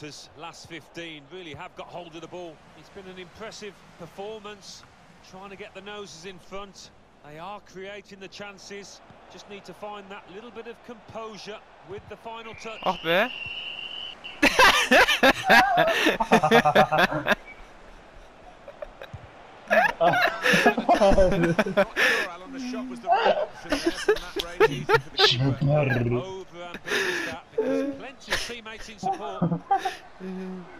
quarters, last 15, really have got hold of the ball. It's been an impressive performance, trying to get the noses in front. They are creating the chances, just need to find that little bit of composure with the final touch. Ah be. Teammates in support.